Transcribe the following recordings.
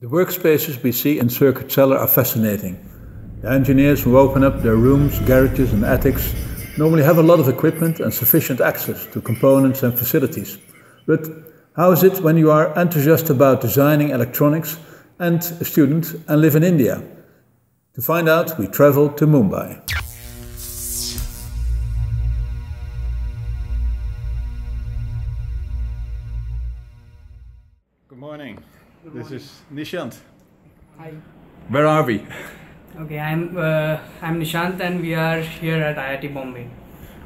The workspaces we see in Circuit Cellar are fascinating. The engineers who open up their rooms, garages and attics normally have a lot of equipment and sufficient access to components and facilities. But how is it when you are enthusiastic about designing electronics and a student and live in India? To find out, we travel to Mumbai. Good morning. This is Nishant. Hi. Where are we? Okay, I'm uh, I'm Nishant and we are here at IIT Bombay.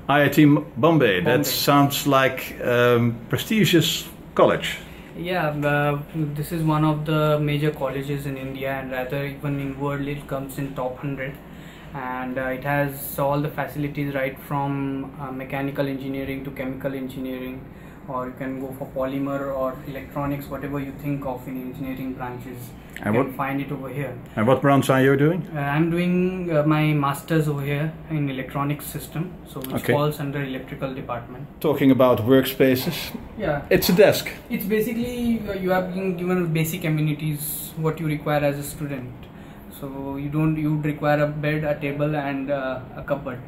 IIT Bombay. That sounds like um, prestigious college. Yeah, uh, this is one of the major colleges in India and rather even in world it comes in top 100 and uh, it has all the facilities right from uh, mechanical engineering to chemical engineering or you can go for polymer or electronics whatever you think of in engineering branches you And can find it over here. And what branch are you doing? Uh, I'm doing uh, my masters over here in electronics system, so which Okay. falls under electrical department. Talking about workspaces. Yeah, It's a desk. it's basically uh, you have been given basic amenities what you require as a student. So you don't you would require a bed, a table, and uh, a cupboard.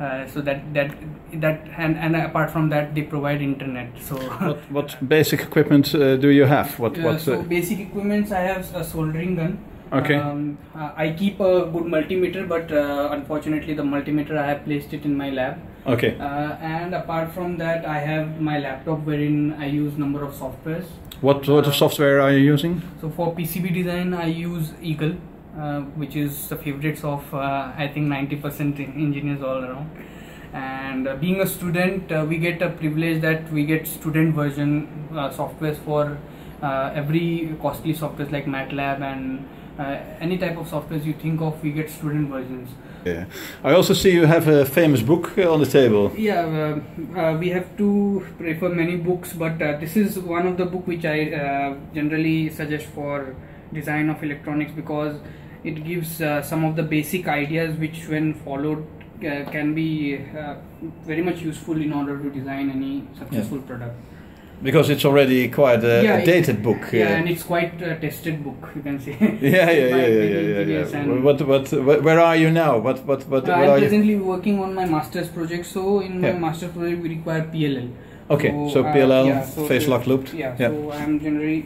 Uh, so that that that and, and apart from that they provide internet. So What, what basic equipment uh, do you have? What Uh, what? so basic equipments I have a soldering gun. Okay. Um, uh, I keep a good multimeter, but uh, unfortunately the multimeter I have placed it in my lab. okay. Uh, and apart from that, I have my laptop wherein I use number of softwares. What sort of software are you using? So for PCB design, I use Eagle, uh, which is the favorites of uh, I think 90% engineers all around. And uh, being a student, uh, we get a privilege that we get student version uh, softwares for uh, every costly softwares like MATLAB and uh, any type of softwares you think of, we get student versions. Yeah. I also see you have a famous book on the table. Yeah, uh, uh, we have to prefer many books, but uh, this is one of the book which I uh, generally suggest for design of electronics because it gives uh, some of the basic ideas which, when followed, uh, can be uh, very much useful in order to design any successful product. Because it's already quite a, Yeah, a dated book. uh, Yeah, and it's quite a tested book, you can say. yeah, yeah, yeah, yeah, yeah, yeah, yeah. What, what, where are you now? What, what, what, Uh, what I'm are you? presently working on my master's project. So in my master's project, we require PLL. Okay, so uh, PLL, yeah, so phase locked loop. Yeah, Yeah. so I'm generally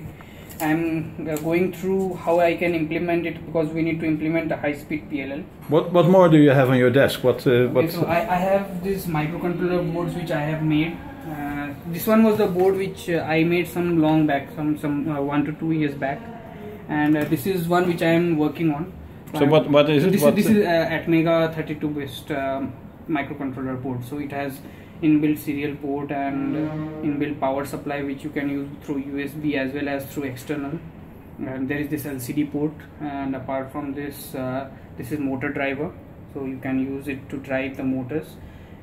I'm uh, going through how I can implement it because we need to implement a high speed PLL. What, what more do you have on your desk? What, uh, Okay, what? so I, I have this microcontroller boards which I have made. Uh, this one was the board which uh, I made some long back, some some uh, one to two years back, and uh, this is one which I am working on. So I'm- what- what is so it? This What- is this is uh, Atmega 32 based um, microcontroller board. So it has inbuilt serial port and inbuilt power supply which you can use through USB as well as through external. And there is this LCD port, and apart from this, uh, this is motor driver. So you can use it to drive the motors,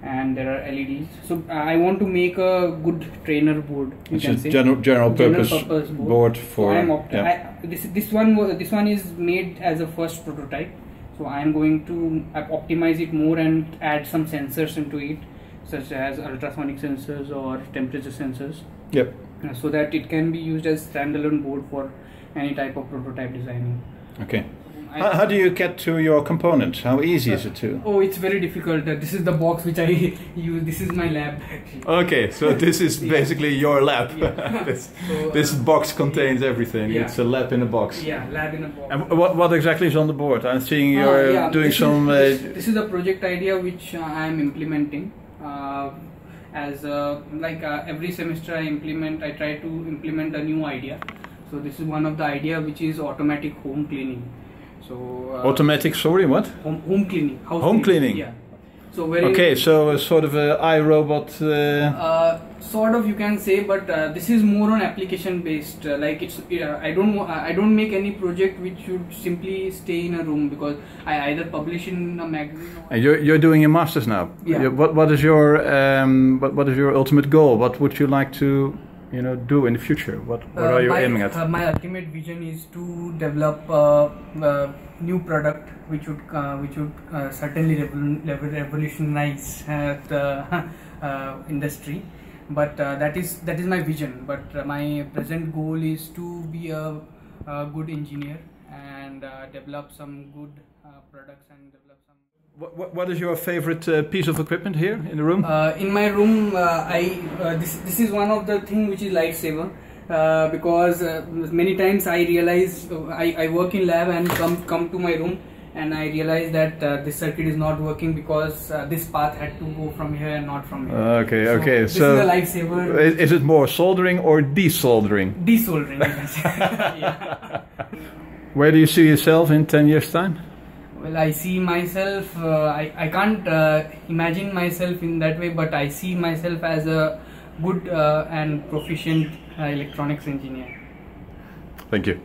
and there are LEDs. So uh, I want to make a good trainer board. You It's can a say general, general General purpose, purpose board. board so for. I am opt- yeah. I, this this one this one is made as a first prototype. So I am going to uh, optimize it more and add some sensors into it, such as ultrasonic sensors or temperature sensors, Yep. uh, so that it can be used as standalone board for any type of prototype designing. Okay. How, how do you get to your components? How easy is it to? Oh, it's very difficult. Uh, this is the box which I use. This is my lab. Actually. Okay, so this is Yeah. basically your lab. Yeah. this, So, uh, this box contains everything. Yeah. It's a lab in a box. Yeah, lab in a box. And what, what exactly is on the board? I'm seeing Uh, you're yeah, doing this some. Is, uh, this, this is a project idea which uh, I am implementing. Uh, as uh, like uh, every semester I implement, I try to implement a new idea. So this is one of the idea which is automatic home cleaning. So uh, automatic. Sorry, what? home, home cleaning. Home cleaning. Yeah. So very Okay, so a sort of a iRobot. Uh, uh, sort of you can say but uh, this is more on application based uh, like it's uh, i don't i don't make any project which should simply stay in a room because i either publish in a magazine you're, you're doing your masters now. Yeah. What what is your um, what what is your ultimate goal? What would you like to you know do in the future? What what Uh, are you my, aiming at? uh, my ultimate vision is to develop uh, a new product which would uh, which would uh, certainly revol- revo- revolutionize uh, the uh, industry but uh, that is that is my vision but uh, my present goal is to be a a good engineer and uh, develop some good uh, products and develop some. What, what, what is your favorite uh, piece of equipment here in the room? Uh, in my room, uh, I uh, this this is one of the thing which is lifesaver. Uh, because uh, many times I realize uh, I, I work in lab and come come to my room and I realized that uh, this circuit is not working because uh, this path had to go from here and not from here. Okay, So okay. This so is a lifesaver. is, is it more soldering or desoldering? Desoldering. you can say. yeah. Where do you see yourself in 10 years' time? Well, I see myself. Uh, I I can't uh, imagine myself in that way, but I see myself as a good uh, and proficient uh, electronics engineer. Thank you.